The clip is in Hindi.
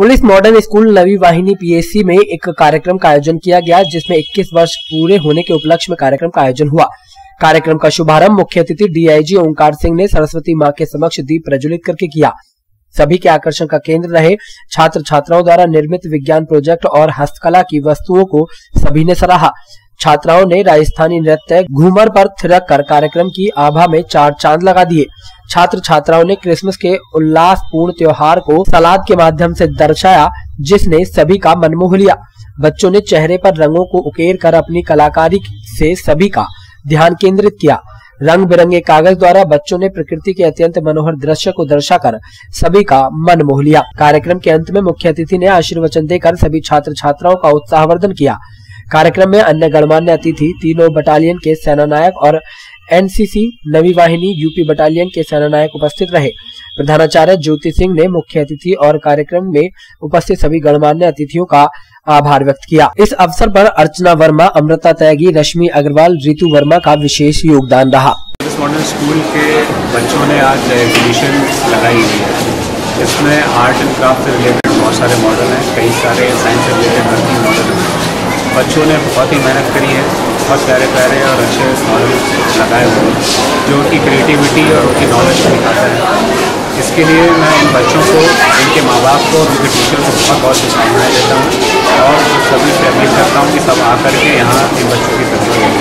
पुलिस मॉडर्न स्कूल नवी वाहिनी पीएससी में एक कार्यक्रम का आयोजन किया गया, जिसमें 21 वर्ष पूरे होने के उपलक्ष्य में कार्यक्रम का आयोजन हुआ। कार्यक्रम का शुभारंभ मुख्य अतिथि डीआईजी ओंकार सिंह ने सरस्वती माँ के समक्ष दीप प्रज्वलित करके किया। सभी के आकर्षण का केंद्र रहे छात्र छात्राओं द्वारा निर्मित विज्ञान प्रोजेक्ट और हस्तकला की वस्तुओं को सभी ने सराहा। छात्राओं ने राजस्थानी नृत्य घूमर पर थिरक कर कार्यक्रम की आभा में चार चाँद लगा दिए। छात्र छात्राओं ने क्रिसमस के उल्लासपूर्ण त्योहार को सलाद के माध्यम से दर्शाया, जिसने सभी का मन मोह लिया। बच्चों ने चेहरे पर रंगों को उकेर कर अपनी कलाकारी से सभी का ध्यान केंद्रित किया। रंग बिरंगे कागज़ द्वारा बच्चों ने प्रकृति के अत्यंत मनोहर दृश्य को दर्शाकर सभी का मन मोह लिया। कार्यक्रम के अंत में मुख्य अतिथि ने आशीर्वचन देकर सभी छात्र छात्राओं का उत्साहवर्धन किया। कार्यक्रम में अन्य गणमान्य अतिथि तीनों बटालियन के सेनानायक और एनसीसी नवी वाहिनी यूपी बटालियन के सेनानायक उपस्थित रहे। प्रधानाचार्य ज्योति सिंह ने मुख्य अतिथि और कार्यक्रम में उपस्थित सभी गणमान्य अतिथियों का आभार व्यक्त किया। इस अवसर पर अर्चना वर्मा, अमृता त्यागी, रश्मि अग्रवाल, रितु वर्मा का विशेष योगदान रहा। मॉडल स्कूल के बच्चों ने आज एग्जीबिशन लगाई हुई है, इसमें आर्ट एंड क्राफ्ट से रिलेटेड बहुत सारे मॉडल हैं, कई सारे साइंस से रिलेटेड मॉडल हैं। बच्चों ने बहुत ही मेहनत करी है, बहुत प्यारे प्यारे और अच्छे मॉडल लगाए हुए हैं, जो उनकी क्रिएटिविटी और उनकी नॉलेज को दिखाता है। इसके लिए मैं इन बच्चों को, इनके माँ बाप को और उनके टीचर को बहुत बहुत शुभकामनाएँ देता हूँ और सभी से अपील करता हूँ कि सब आकर के यहाँ इन बच्चों की तरफ़